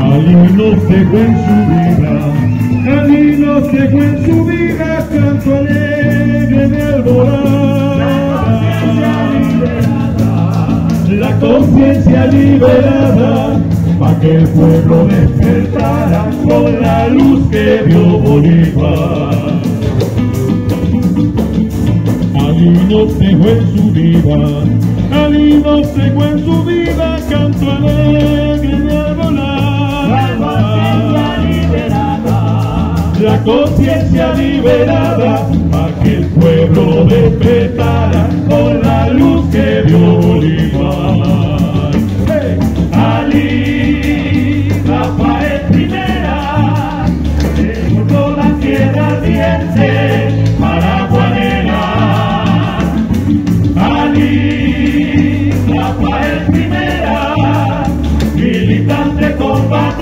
Ali no dejó en su vida, Ali no dejó en su vida, canto alegre de alborada. La conciencia liberada, para que el pueblo despertara con la luz que dio Bolívar. Ali no dejó en su vida, Ali no dejó en su vida, canto alegre de La conciencia liberada, para que el pueblo despertara con la luz que dio Bolívar.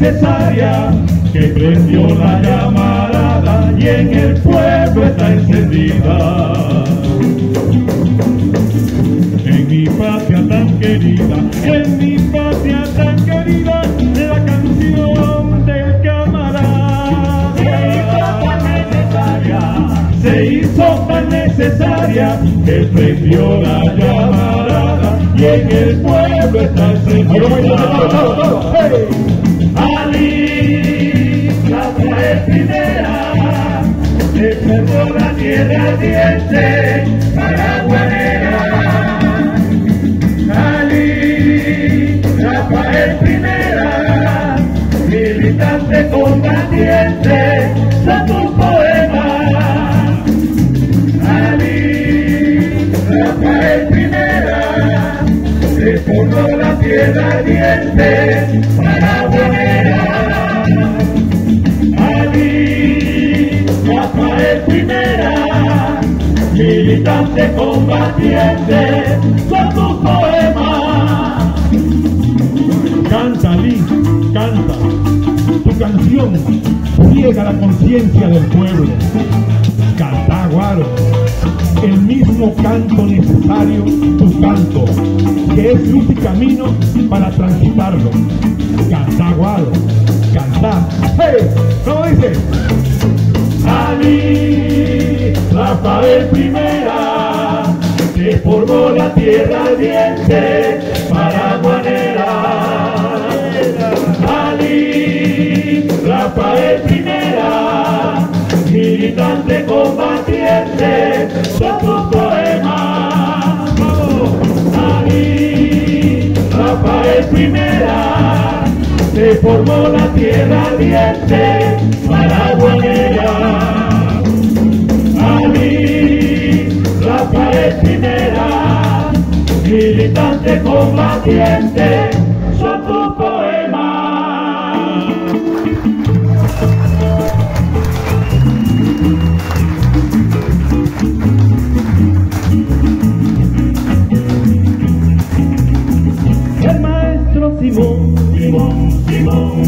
necesaria que prendió la llamarada y en el pueblo está encendida. En mi patria tan querida, en mi patria tan querida, la canción del se camarada hizo tan necesaria. se hizo tan necesaria que prendió la llamarada y en el pueblo está encendida. Ali, Rafael Primera, despertó la tierra ardiente, paraguanera. Ali, Rafael Primera, militante combatiente, son tus poemas. Ali, Rafael Primera, despertó la tierra ardiente, militante combatiente, son tus poemas. Canta, Lee, canta. Tu canción ciega la conciencia del pueblo. Canta, Guaro. El mismo canto necesario, tu canto, que es luz y camino para transitarlo. Canta, Guaro. Canta. ¡Hey! ¿Cómo dice? Tierra ardiente, paraguanera. Ali, Rafael Primera, militante combatiente, son tus poemas. Ali, Rafael Primera, se formó la tierra ardiente, paraguanera. Ali, militante combatiente, son tus poemas. El maestro Simón, Simón, Simón,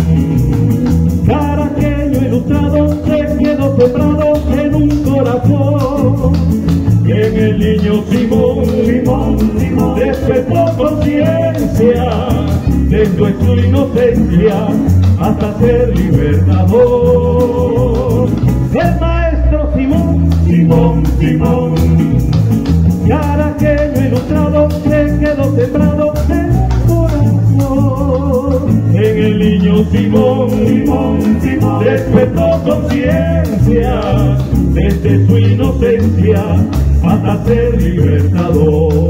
caraqueño ilustrado, se quedó sembrado en un corazón. Y en el niño Simón, conciencia desde su inocencia hasta ser libertador. El maestro Simón, Simón, Simón, caraqueño ilustrado, se quedó sembrado en corazón. En el niño Simón, Simón, Simón, despertó conciencia desde su inocencia hasta ser libertador.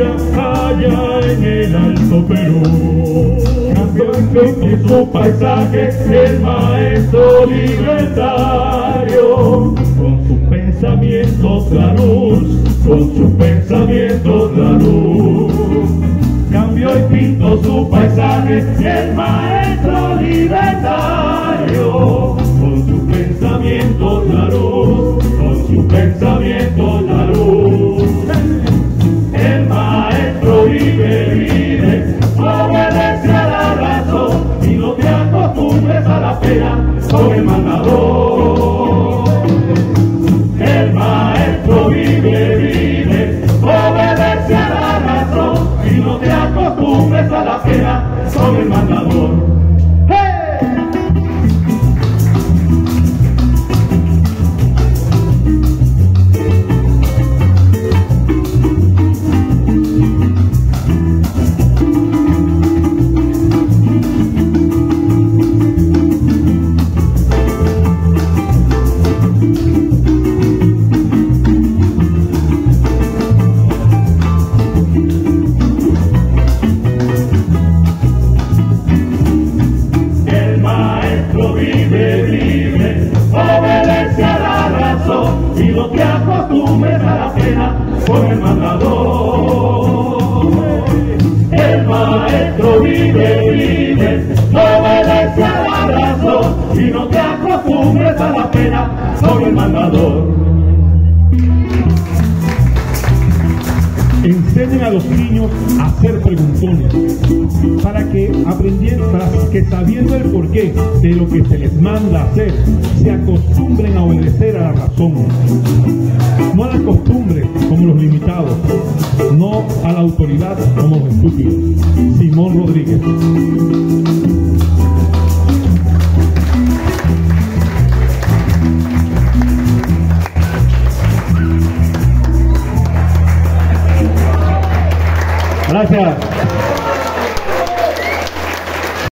Allá en el Alto Perú. Cambió en su paisaje el maestro libertario, con sus pensamientos la luz, con sus pensamientos la luz. Cambió y pintó su paisaje el maestro libertario, con sus pensamientos la luz, con sus pensamientos la luz. Obedece a la razón y no te acostumbres a la pena con el mandador. El maestro vive, vive, obedece a la razón y no te acostumbres a la pena con el mandador. Enseñen a los niños a hacer preguntones para que aprendiendo, para que sabiendo el porqué de lo que se les manda hacer, se acostumbren a obedecer a la razón. No a la costumbre como los limitados, no a la autoridad como los estúpidos. Simón Rodríguez. Gracias.